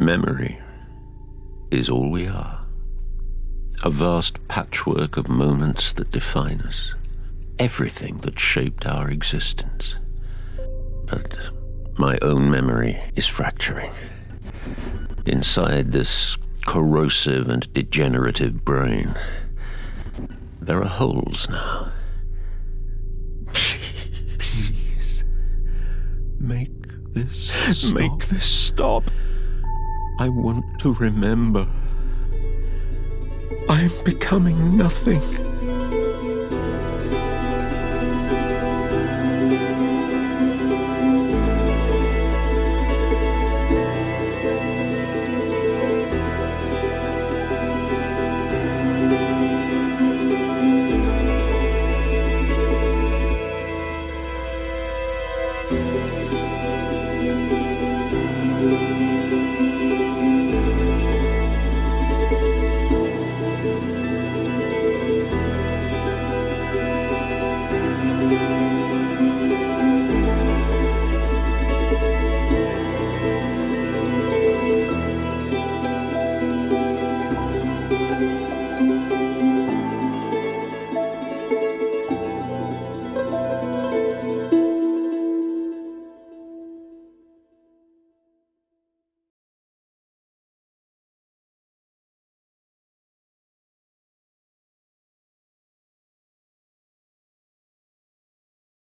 Memory is all we are. A vast patchwork of moments that define us. Everything that shaped our existence. But my own memory is fracturing. Inside this corrosive and degenerative brain, there are holes now. Please, make this stop. Make this stop. I want to remember. I'm becoming nothing.